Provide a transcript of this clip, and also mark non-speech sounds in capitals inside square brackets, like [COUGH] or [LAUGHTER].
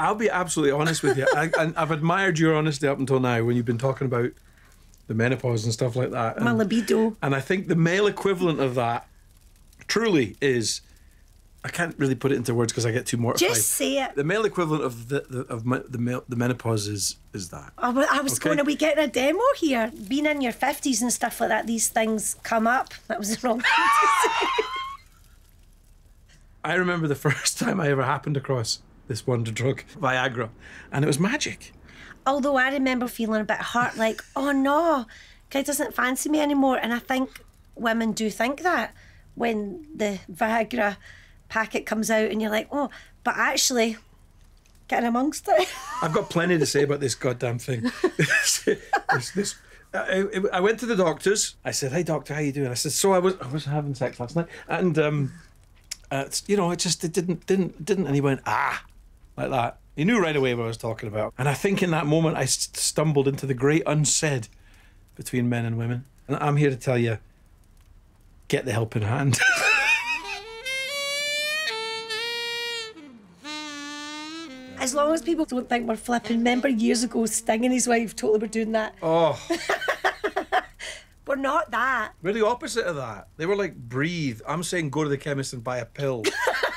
I'll be absolutely honest with you. I, and I've admired your honesty up until now when you've been talking about the menopause and stuff like that. My And, libido. and I think the male equivalent of that truly is. I can't really put it into words because I get too mortified. Just say it. The male equivalent of the, the of me- the male, the menopause is is that. Oh, I wa- I was Okay. going, are we getting a demo here? Being in your 50s and stuff like that, these things come up. That was the wrong thing to say. [LAUGHS] I remember the first time I ever happened across this wonder drug, Viagra, and it was magic. Although I remember feeling a bit hurt, like, oh no, guy doesn't fancy me anymore. And I think women do think that when the Viagra packet comes out and you're like, oh, but actually, getting amongst it. [LAUGHS] I've got plenty to say about this goddamn thing. [LAUGHS] this, this, I, I went to the doctors. I said, "Hey, doctor, how you doing?" I said, "So I was I was having sex last night, and um, uh, you know, it just it didn't didn't didn't." And he went, "Ah," like that. He knew right away what I was talking about. And I think in that moment, I st- stumbled into the great unsaid between men and women. And I'm here to tell you, get the helping hand. [LAUGHS] As long as people don't think we're flipping. Remember years ago, Sting and his wife totally were doing that. oh. [LAUGHS] We're not that. We're the opposite of that. They were like, breathe. I'm saying go to the chemist and buy a pill. [LAUGHS]